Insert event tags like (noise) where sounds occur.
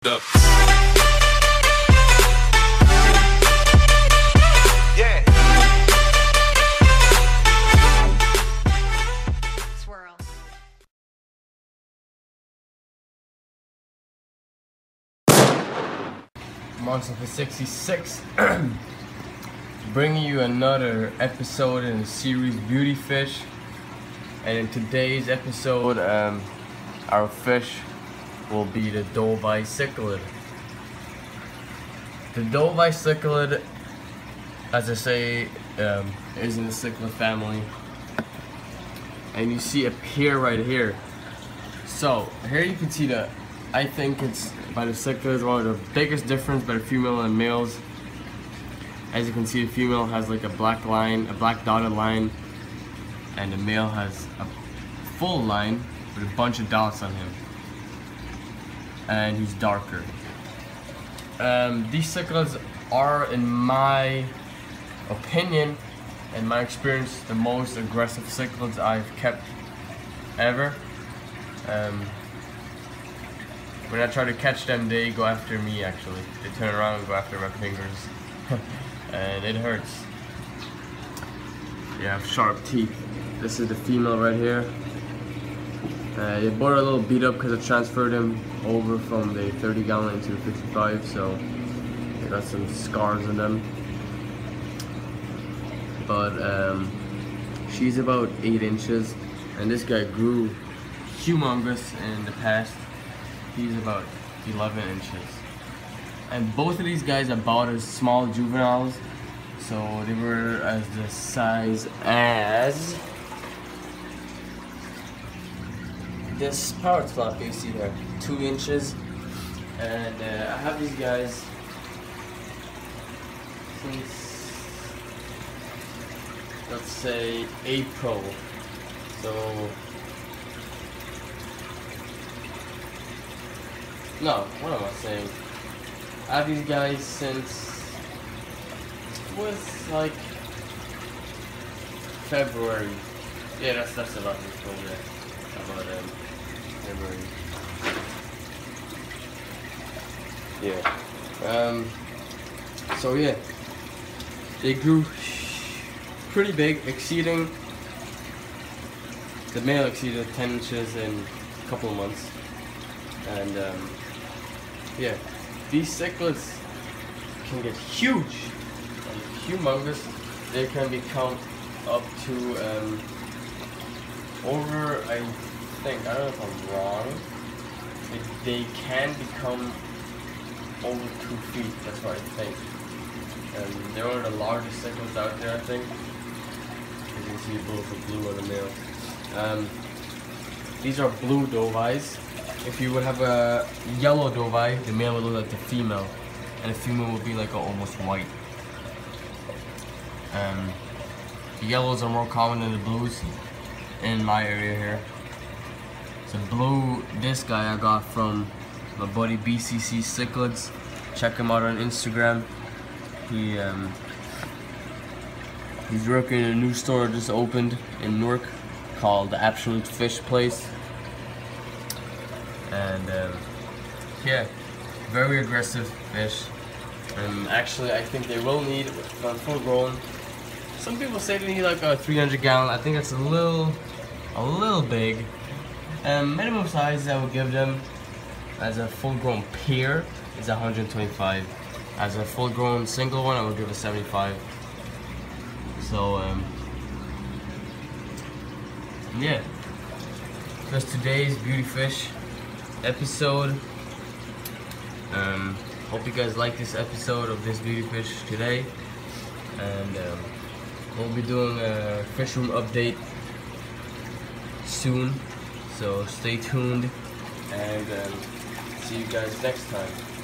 The Monster for 66 bringing you another episode in the series Beauty Fish. And in today's episode um, our fish will be the Dovii cichlid the Dovii cichlid as I say um, is in the cichlid family and you see a pair right here so here you can see the I think it's by the cichlids one of the biggest difference the female and males. As you can see, the female has like a black line, a black dotted line, and the male has a full line with a bunch of dots on him. And he's darker. Um, these cichlids are, in my opinion and my experience, the most aggressive cichlids I've kept ever. Um, when I try to catch them, they go after me actually. They turn around and go after my fingers. (laughs) and it hurts. They have sharp teeth. This is the female right here. Uh, they are a little beat up because I transferred him over from the 30 gallon into 55, so they got some scars on them. But um, she's about 8 inches, and this guy grew humongous in the past. He's about 11 inches. And both of these guys are about as small juveniles. So they were as the size as this power clock you see there, two inches. And uh, I have these guys since let's say April. So No, what am I saying? I have these guys since was like February. Yeah, that's that's about program. About um February. Yeah. Um. So yeah, they grew pretty big, exceeding the male exceeded 10 inches in a couple of months, and um, yeah, these cichlids can get huge, and humongous. They can become up to um, over, I think, I don't know if I'm wrong, they, can become over two feet, that's what I think. And they're one of the largest cichlids out there, I think. You can see, both the blue and the male. Um, these are blue doviis if you would have a yellow Dovii, the male would look like the female, and the female would be like almost white. Um, the yellows are more common than the blues in my area here. So blue, this guy I got from my buddy BCC Cichlids. Check him out on Instagram. He um, he's working in a new store just opened in Newark called the Absolute Fish Place and um, yeah, very aggressive fish. And actually, I think they will need when full grown. Some people say they need like a 300 gallon. I think that's a little, a little big. And minimum size I would give them as a full grown pair is 125. As a full grown single one, I would give a 75. So um, yeah, that's today's beauty fish episode. Um, hope you guys like this episode of this beauty fish today. And um, we'll be doing a fish room update soon. So stay tuned and um, see you guys next time.